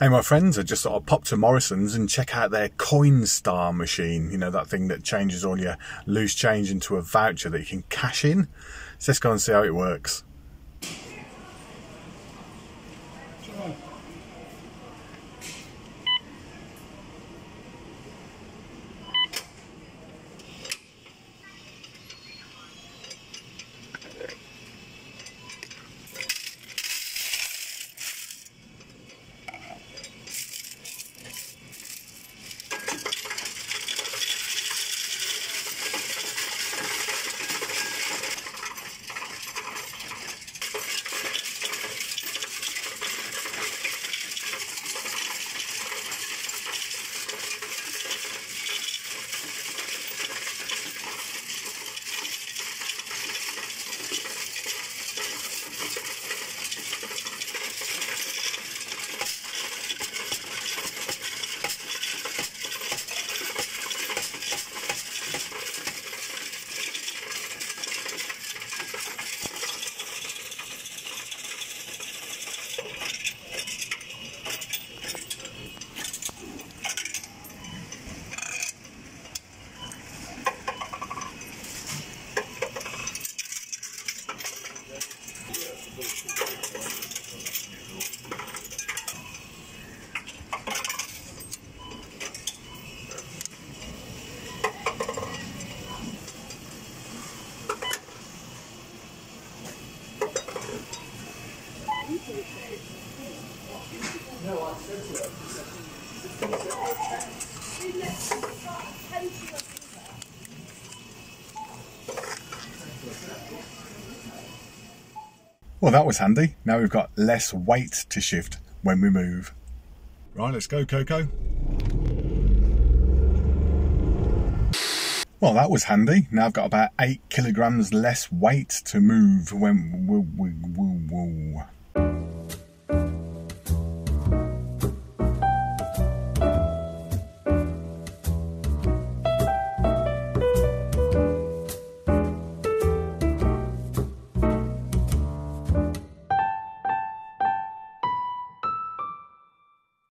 Hey, my friends, I just sort of popped to Morrison's and check out their Coinstar machine. You know, that thing that changes all your loose change into a voucher that you can cash in. So let's go and see how it works. Well, that was handy. Now we've got less weight to shift when we move. Right, let's go, Coco. Well, that was handy. Now I've got about eight kilograms less weight to move when.